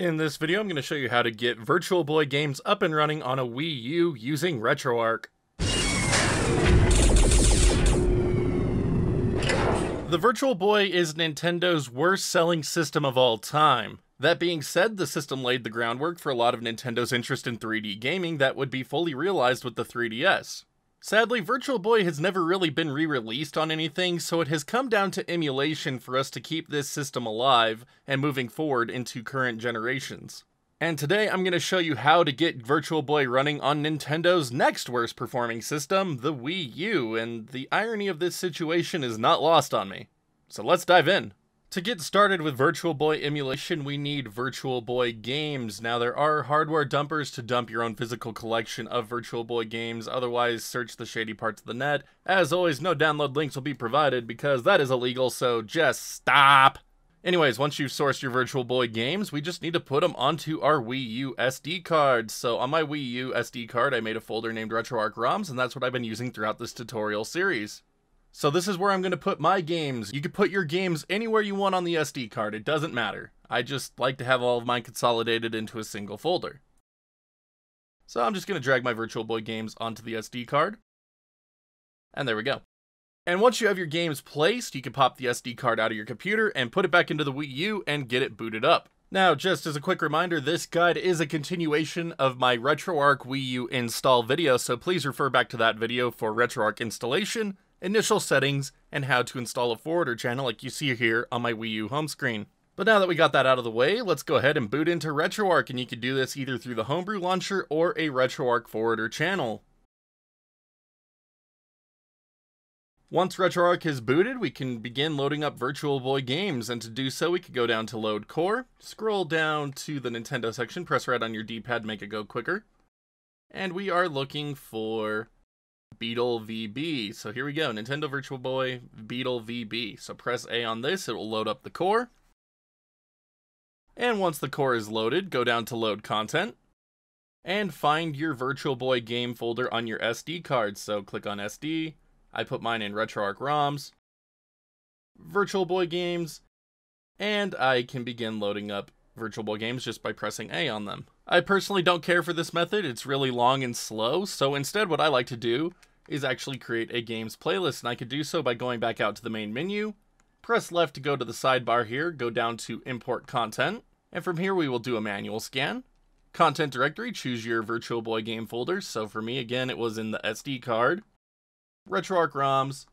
In this video, I'm going to show you how to get Virtual Boy games up and running on a Wii U using RetroArch. The Virtual Boy is Nintendo's worst selling system of all time. That being said, the system laid the groundwork for a lot of Nintendo's interest in 3D gaming that would be fully realized with the 3DS. Sadly, Virtual Boy has never really been re-released on anything, so it has come down to emulation for us to keep this system alive and moving forward into current generations. And today I'm going to show you how to get Virtual Boy running on Nintendo's next worst performing system, the Wii U, and the irony of this situation is not lost on me. So let's dive in. To get started with Virtual Boy emulation, we need Virtual Boy games. Now, there are hardware dumpers to dump your own physical collection of Virtual Boy games, otherwise, search the shady parts of the net. As always, no download links will be provided because that is illegal, so just stop! Anyways, once you've sourced your Virtual Boy games, we just need to put them onto our Wii U SD card. So on my Wii U SD card, I made a folder named RetroArch ROMs, and that's what I've been using throughout this tutorial series. So this is where I'm going to put my games. You can put your games anywhere you want on the SD card. It doesn't matter. I just like to have all of mine consolidated into a single folder. So I'm just going to drag my Virtual Boy games onto the SD card. And there we go. And once you have your games placed, you can pop the SD card out of your computer and put it back into the Wii U and get it booted up. Now, just as a quick reminder, this guide is a continuation of my RetroArch Wii U install video, so please refer back to that video for RetroArch installation initial settings, and how to install a forwarder channel like you see here on my Wii U home screen. But now that we got that out of the way, let's go ahead and boot into RetroArch, and you can do this either through the Homebrew launcher or a RetroArch forwarder channel. Once RetroArch is booted, we can begin loading up Virtual Boy games, and to do so we could go down to Load Core, scroll down to the Nintendo section, press right on your D-pad, to make it go quicker, and we are looking for Beetle VB. So here we go, Nintendo Virtual Boy Beetle VB. So press A on this, it will load up the core. And once the core is loaded, go down to load content and find your Virtual Boy game folder on your SD card. So click on SD. I put mine in RetroArch ROMs, Virtual Boy games, and I can begin loading up Virtual Boy games just by pressing A on them. I personally don't care for this method, it's really long and slow, so instead what I like to do is actually create a games playlist, and I could do so by going back out to the main menu, press left to go to the sidebar here, go down to import content, and from here we will do a manual scan. Content directory, choose your Virtual Boy game folder, so for me again it was in the SD card. RetroArch ROMs,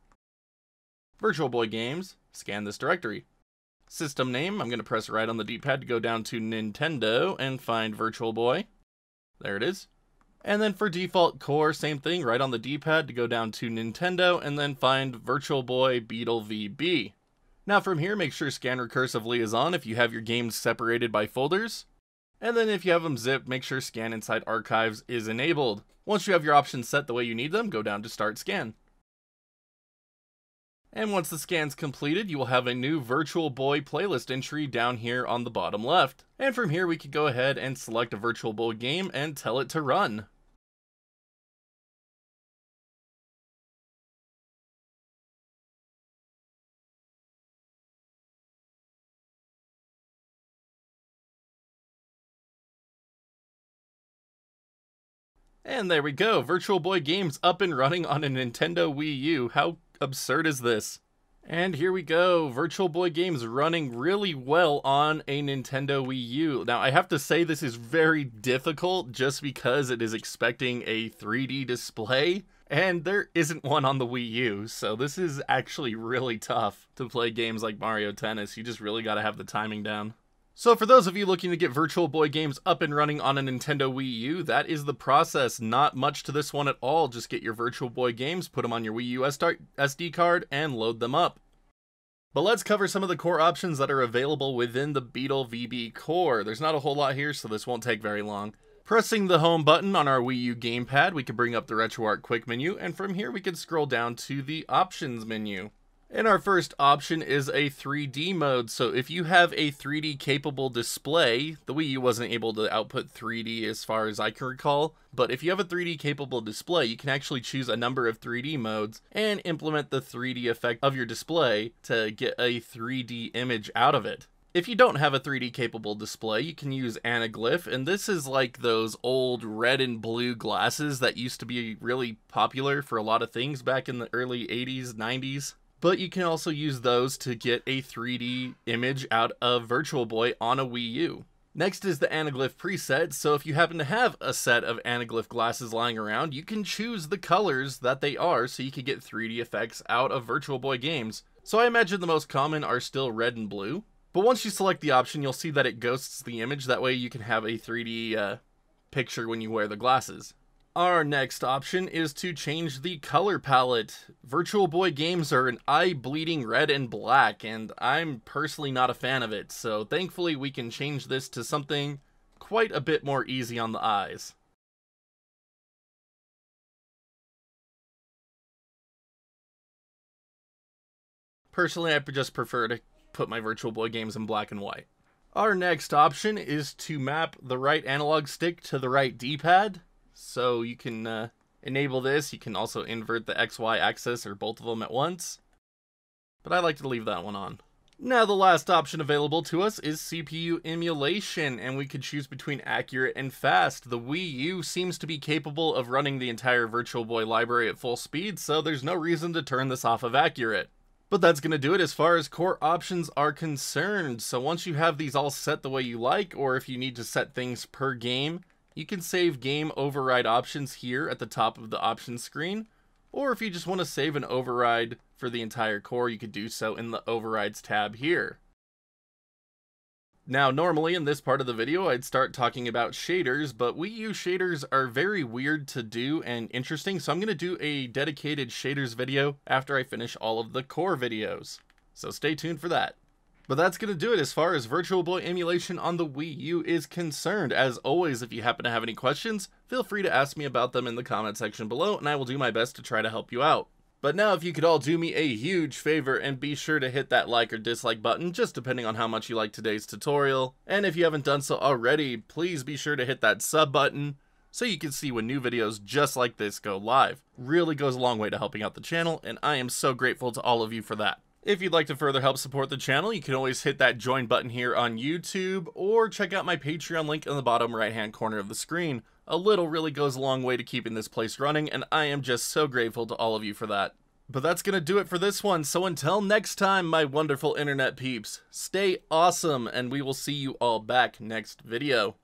Virtual Boy games, scan this directory. System name, I'm going to press right on the D-pad to go down to Nintendo and find Virtual Boy. There it is. And then for default core, same thing, right on the D-pad to go down to Nintendo and then find Virtual Boy Beetle VB. Now from here, make sure scan recursively is on if you have your games separated by folders. And then if you have them zipped, make sure scan inside archives is enabled. Once you have your options set the way you need them, go down to start scan. And once the scan's completed, you will have a new Virtual Boy playlist entry down here on the bottom left. And from here, we can go ahead and select a Virtual Boy game and tell it to run. And there we go, Virtual Boy games up and running on a Nintendo Wii U. How absurd is this? And here we go, Virtual Boy games running really well on a Nintendo Wii U. Now, I have to say this is very difficult just because it is expecting a 3D display, and there isn't one on the Wii U, so this is actually really tough to play games like Mario Tennis. You just really gotta have the timing down. So for those of you looking to get Virtual Boy games up and running on a Nintendo Wii U, that is the process. Not much to this one at all. Just get your Virtual Boy games, put them on your Wii U SD card, and load them up. But let's cover some of the core options that are available within the Beetle VB core. There's not a whole lot here, so this won't take very long. Pressing the home button on our Wii U gamepad, we can bring up the RetroArch quick menu, and from here we can scroll down to the options menu. And our first option is a 3D mode. So if you have a 3D capable display, the Wii U wasn't able to output 3D as far as I can recall, but if you have a 3D capable display, you can actually choose a number of 3D modes and implement the 3D effect of your display to get a 3D image out of it. If you don't have a 3D capable display, you can use Anaglyph, and this is like those old red and blue glasses that used to be really popular for a lot of things back in the early 80s, 90s. But you can also use those to get a 3D image out of Virtual Boy on a Wii U. Next is the Anaglyph preset, so if you happen to have a set of Anaglyph glasses lying around, you can choose the colors that they are so you can get 3D effects out of Virtual Boy games. So I imagine the most common are still red and blue, but once you select the option, you'll see that it ghosts the image. That way you can have a 3D uh, picture when you wear the glasses. Our next option is to change the color palette. Virtual Boy games are an eye-bleeding red and black, and I'm personally not a fan of it, so thankfully we can change this to something quite a bit more easy on the eyes. Personally, I just prefer to put my Virtual Boy games in black and white. Our next option is to map the right analog stick to the right D-pad. So you can uh, enable this. You can also invert the XY axis or both of them at once. But I like to leave that one on. Now the last option available to us is CPU emulation, and we could choose between accurate and fast. The Wii U seems to be capable of running the entire Virtual Boy library at full speed, so there's no reason to turn this off of accurate. But that's going to do it as far as core options are concerned. So once you have these all set the way you like, or if you need to set things per game, you can save game override options here at the top of the options screen. Or if you just want to save an override for the entire core, you could do so in the overrides tab here. Now, normally in this part of the video, I'd start talking about shaders, but Wii U shaders are very weird to do and interesting, so I'm going to do a dedicated shaders video after I finish all of the core videos. So stay tuned for that. But that's going to do it as far as Virtual Boy emulation on the Wii U is concerned. As always, if you happen to have any questions, feel free to ask me about them in the comment section below, and I will do my best to try to help you out. But now if you could all do me a huge favor and be sure to hit that like or dislike button, just depending on how much you like today's tutorial. And if you haven't done so already, please be sure to hit that sub button so you can see when new videos just like this go live. Really goes a long way to helping out the channel, and I am so grateful to all of you for that. If you'd like to further help support the channel, you can always hit that join button here on YouTube, or check out my Patreon link in the bottom right hand corner of the screen. A little really goes a long way to keeping this place running, and I am just so grateful to all of you for that. But that's going to do it for this one, so until next time, my wonderful internet peeps, stay awesome, and we will see you all back next video.